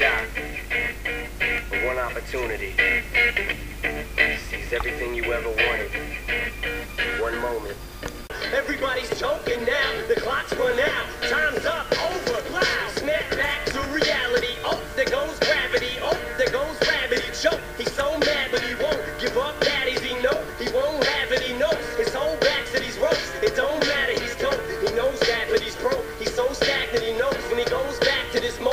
shot one opportunity. Sees everything you ever wanted. One moment. Everybody's choking now. The clock's run out. Time's up. Over. Loud. Snap back to reality. Oh, there goes gravity. Oh, there goes gravity. Choke. He's so mad, but he won't give up. That is he know he won't have it. He knows his whole back to these ropes. It don't matter. He's dope. He knows that, but he's broke. He's so stagnant. He knows when he goes back to this. Moment,